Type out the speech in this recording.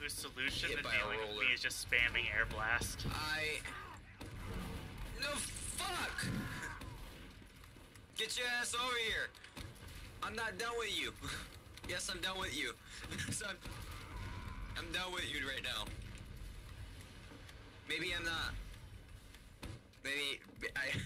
whose solution to dealing with me is just spamming air blast. I. No fuck! Get your ass over here! I'm not done with you. Yes, I'm done with you. so I'm, I'm done with you right now. Maybe I'm not. Maybe I.